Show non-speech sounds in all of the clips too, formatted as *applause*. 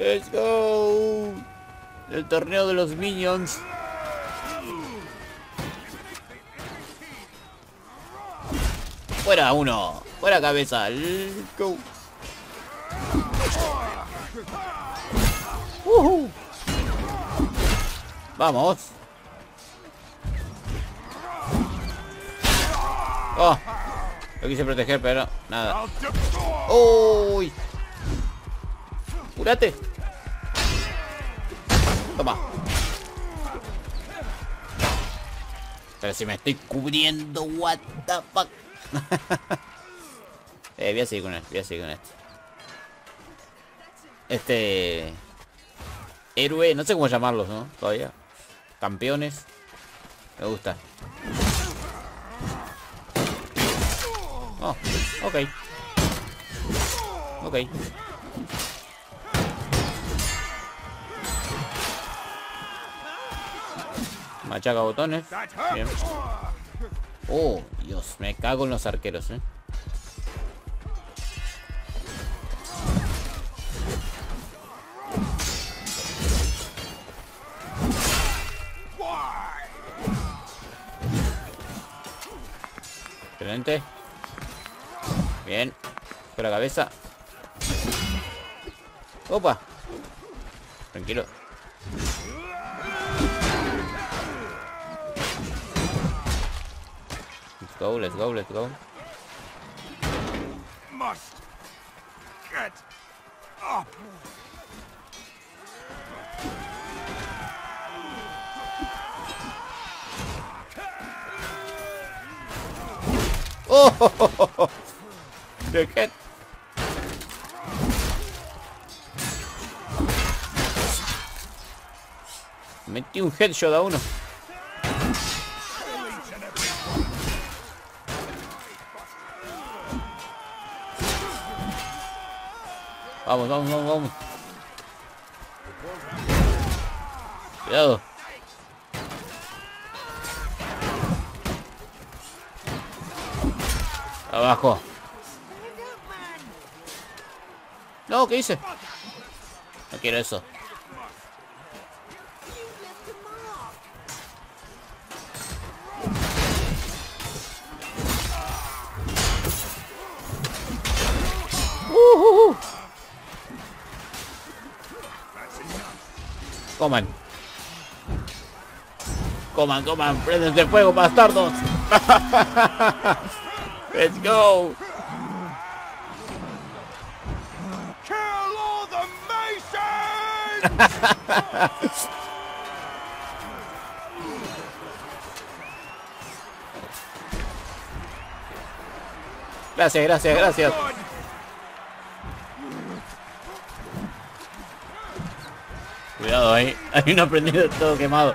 Let's go. El torneo de los minions. Fuera uno. Fuera cabeza. Let's go. Uhu. Vamos. Oh. Lo quise proteger, pero nada. ¡Uy! ¡Cúrate! Toma. Pero si me estoy cubriendo, what the fuck. *laughs* eh, voy a seguir con él, voy a seguir con este. Este... Héroe, no sé cómo llamarlos, ¿no? Todavía. Campeones. Me gusta. Oh, ok. Ok. Machaca botones. Bien. Oh, Dios, me cago en los arqueros, eh. Excelente. Bien. Con la cabeza. Opa. Tranquilo. Go, let's go, let's go. Must get up. ¡Oh! *laughs* ¿De qué? Metí un headshot a uno. Vamos, vamos, vamos, vamos. Cuidado. Abajo. No, ¿qué hice? No quiero eso. Coman. Coman, coman. Prendense fuego, bastardos. *laughs* Let's go. Kill all the Masons! *laughs* Gracias, gracias, gracias. Cuidado ahí. Hay uno prendido todo quemado.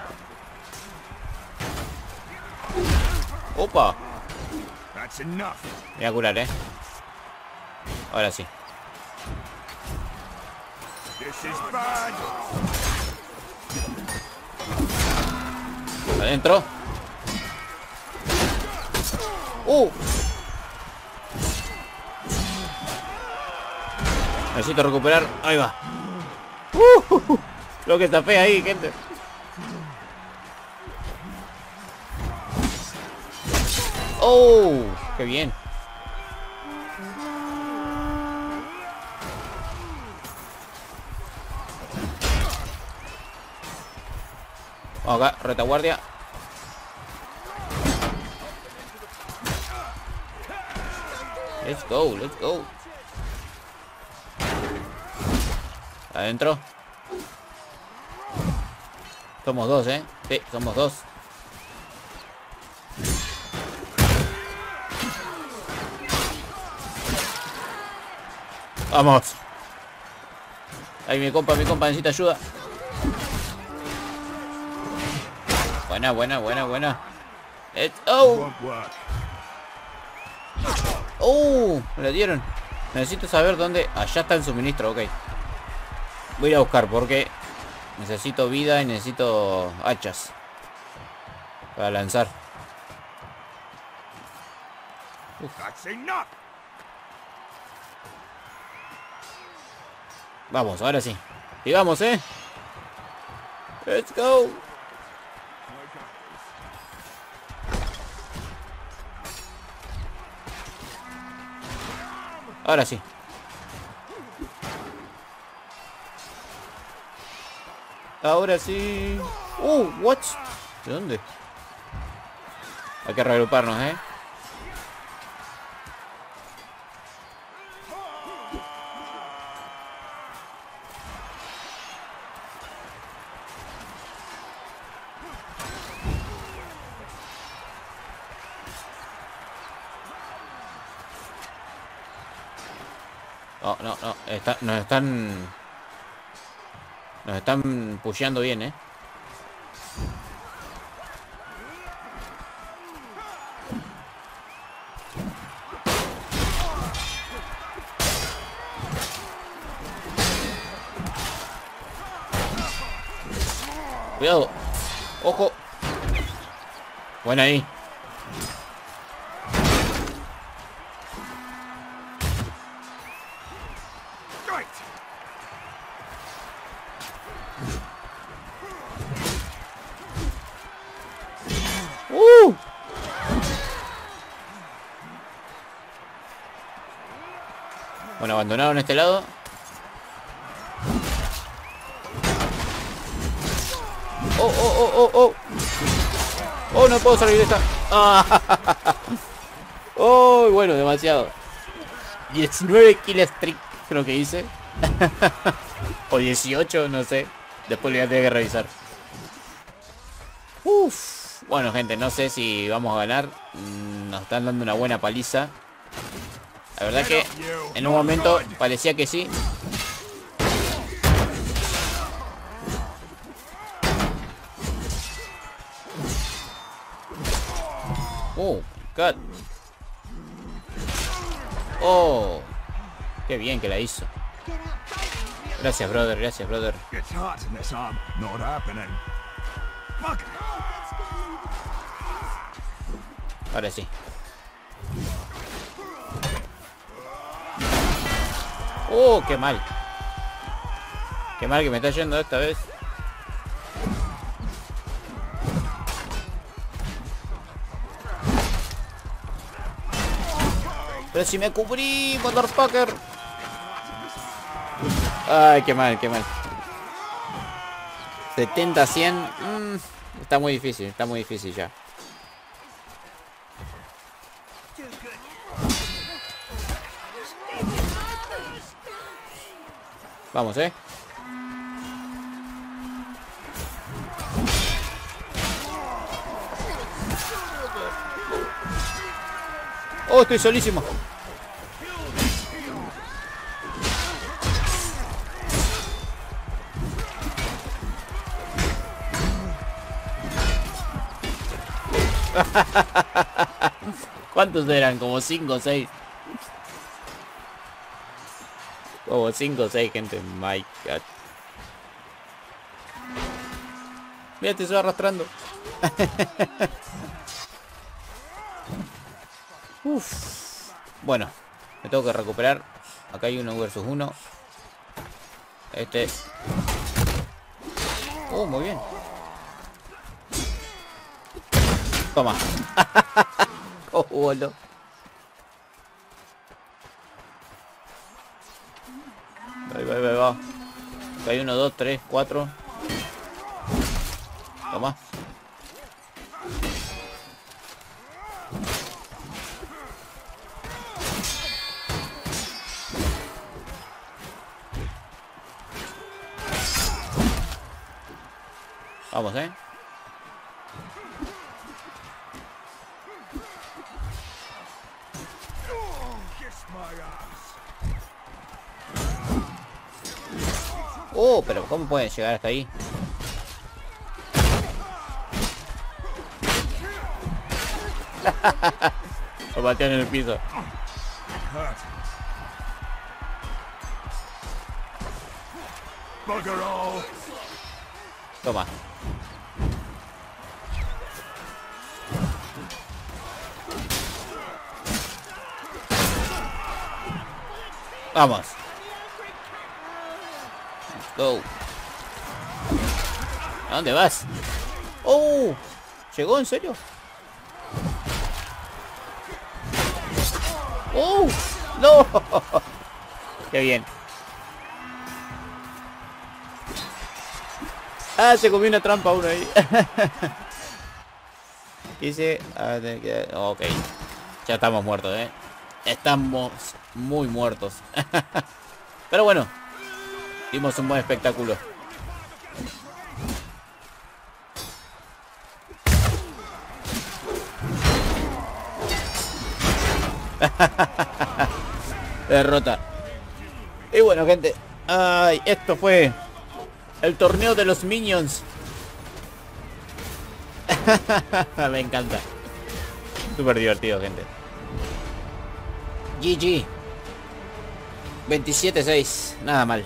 Opa. Voy a curar, eh. Ahora sí. Adentro. Uh. Necesito recuperar. Ahí va. Uh, lo que tapé ahí, gente. Oh, qué bien. Vamos retaguardia. Let's go, let's go. Adentro. Somos dos, ¿eh? Sí, somos dos. Vamos. Ahí mi compa, mi compa necesita ayuda. Buena, buena, buena, buena. Let's oh. Oh, me la dieron. Necesito saber dónde. Allá está el suministro, ok. Voy a buscar porque necesito vida y necesito hachas. Para lanzar. Vamos, ahora sí. Y vamos, ¿eh? Let's go. Ahora sí. Ahora sí. Uh, what? ¿De dónde? Hay que reagruparnos, ¿eh? No, no, no. Está, nos están... Nos están pusheando bien, ¿eh? Cuidado. Ojo. Buena ahí. ¡Uh! Bueno, abandonaron este lado. Oh, oh, oh, oh, oh. Oh, no puedo salir de esta. *laughs* Ah. Oh, bueno, demasiado. 19 kill streak, creo que hice. *laughs* o 18, no sé. Después le voy a tener que revisar. Uf. Bueno, gente, no sé si vamos a ganar. Mm, Nos están dando una buena paliza. La verdad que en un momento parecía que sí. Oh, God. Oh. Qué bien que la hizo. Gracias, brother. Gracias, brother. Ahora sí. Oh, qué mal. Qué mal que me está yendo esta vez. Pero si me cubrí, motherfucker. Ay, qué mal, qué mal. 70, 100. mm, está muy difícil, está muy difícil ya. Vamos, eh. Oh, estoy solísimo. *laughs* ¿Cuántos eran? Como 5 o 6. Como 5 o 6 gente. My God. Mira, te estoy arrastrando. *laughs* Uf. Bueno, me tengo que recuperar. Acá hay uno versus uno. Este. Oh, muy bien. Toma. *laughs* oh, boludo. Ahí va, ahí va, ahí va. Acá hay uno, dos, tres, cuatro. Toma. Vamos, eh. Oh, pero ¿cómo pueden llegar hasta ahí? *laughs* Lo batean en el piso. Toma. Vamos. Go. ¿A dónde vas? ¡Oh! ¿Llegó en serio? ¡Oh! ¡No! *laughs* ¡Qué bien! Ah, se comió una trampa uno ahí. *laughs* Dice... ah, Ok. Ya estamos muertos, ¿eh? Estamos muy muertos. *laughs* Pero bueno. Dimos un buen espectáculo. *laughs* Derrota. Y bueno, gente. Ay, esto fue el torneo de los Minions. *laughs* Me encanta. Súper divertido, gente. GG. 27-6. Nada mal.